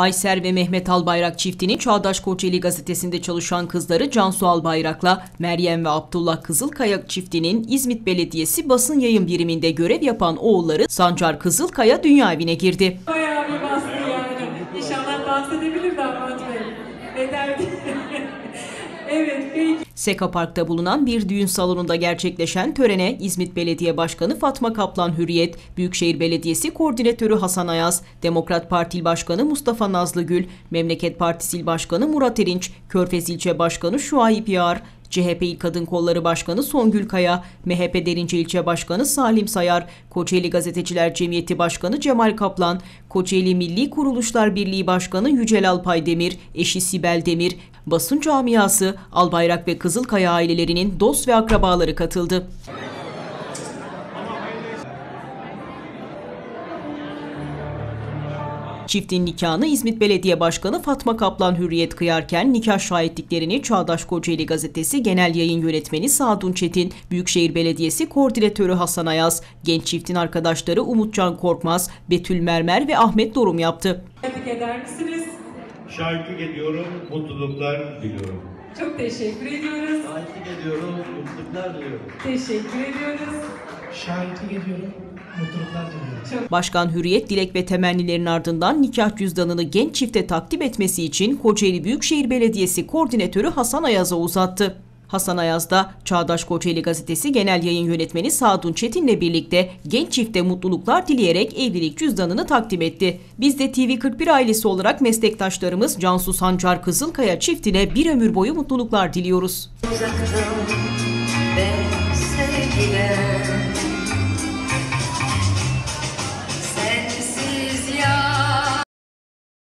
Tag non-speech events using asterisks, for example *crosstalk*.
Ayser ve Mehmet Albayrak çiftinin Çağdaş Kocaeli gazetesinde çalışan kızları Cansu Albayrak'la Meryem ve Abdullah Kızılkaya çiftinin İzmit Belediyesi basın yayın biriminde görev yapan oğulları Sancar Kızılkaya dünya evine girdi. Bayağı bir bastı yani. İnşallah dans edebilir damat bey. *laughs* Evet peki. Seka Park'ta bulunan bir düğün salonunda gerçekleşen törene İzmit Belediye Başkanı Fatma Kaplan Hürriyet, Büyükşehir Belediyesi Koordinatörü Hasan Ayaz, Demokrat Parti İl Başkanı Mustafa Nazlıgül, Memleket Partisi İl Başkanı Murat Erinç, Körfez İlçe Başkanı Şuayip Yağar, CHP İl Kadın Kolları Başkanı Songül Kaya, MHP Derince İlçe Başkanı Salim Sayar, Kocaeli Gazeteciler Cemiyeti Başkanı Cemal Kaplan, Kocaeli Milli Kuruluşlar Birliği Başkanı Yücel Alpay Demir, eşi Sibel Demir, basın camiası, Albayrak ve Kızılkaya ailelerinin dost ve akrabaları katıldı. Çiftin nikahını İzmit Belediye Başkanı Fatma Kaplan Hürriyet kıyarken nikah şahitliklerini Çağdaş Kocaeli Gazetesi Genel Yayın Yönetmeni Sadun Çetin, Büyükşehir Belediyesi Koordinatörü Hasan Ayaz, genç çiftin arkadaşları Umutcan Korkmaz, Betül Mermer ve Ahmet Dorum yaptı. Tebrik eder misiniz? Şahitlik ediyorum, mutluluklar diliyorum. Çok teşekkür ediyoruz. Şahitlik ediyorum, mutluluklar diliyorum. Teşekkür ediyoruz. Şahitlik ediyorum. Mutluluklar diliyorum. Başkan Hürriyet dilek ve temennilerin ardından nikah cüzdanını genç çifte takdim etmesi için Kocaeli Büyükşehir Belediyesi Koordinatörü Hasan Ayaz'a uzattı. Hasan Ayaz da Çağdaş Kocaeli Gazetesi Genel Yayın Yönetmeni Sadun Çetin'le birlikte genç çifte mutluluklar dileyerek evlilik cüzdanını takdim etti. Biz de TV41 ailesi olarak meslektaşlarımız Cansu Sancar Kızılkaya çiftine bir ömür boyu mutluluklar diliyoruz. uzaktım ve sevgiler